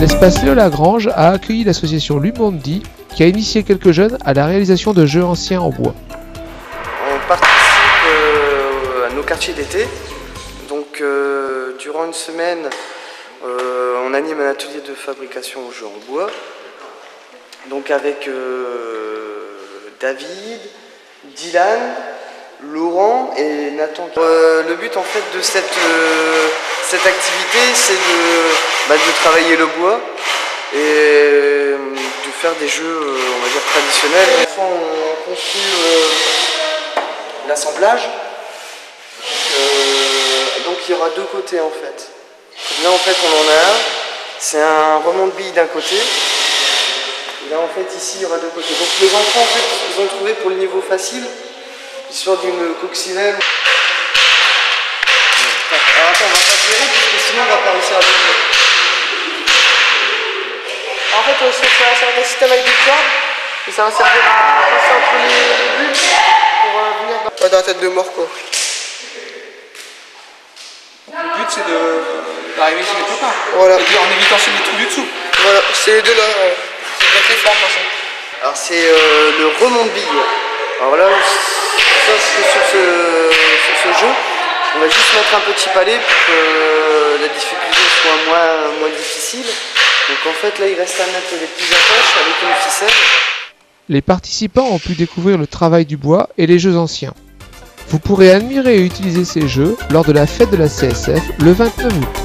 L'espace Léo Lagrange a accueilli l'association Lumondi qui a initié quelques jeunes à la réalisation de jeux anciens en bois. On participe euh, à nos quartiers d'été. Donc euh, durant une semaine, euh, on anime un atelier de fabrication aux jeux en bois. Donc avec David, Dylan, Laurent et Nathan. Le but en fait de cette activité c'est de, bah, de travailler le bois et euh, de faire des jeux euh, on va dire traditionnels. Des fois on construit euh, l'assemblage. Donc il y aura deux côtés en fait. Là en fait on en a un, c'est un remont de billes d'un côté. Et là en fait ici il y aura deux côtés. Donc les enfants en fait ils ont trouvé pour le niveau facile, l'histoire d'une coccinelle. On va parce que sinon on va pas réussir à on se ça va un système avec des cordes et ça va servir à passer entre les, les bulles pour euh, venir dans... Pas dans la tête de mort quoi. Le but c'est de d'arriver chez les copains. Voilà. Et en évitant chez les trous du dessous. Voilà, c'est les deux là. ouais. C'est bien très fort, de toute façon. Alors c'est euh, le remont de billes. Alors là, ça c'est sur ce, sur ce jeu. On va juste mettre un petit palais pour que la difficulté soit moins, moins difficile. Donc en fait là il reste à mettre les petites attaches avec une ficelle. Les participants ont pu découvrir le travail du bois et les jeux anciens. Vous pourrez admirer et utiliser ces jeux lors de la fête de la CSF le 29 août.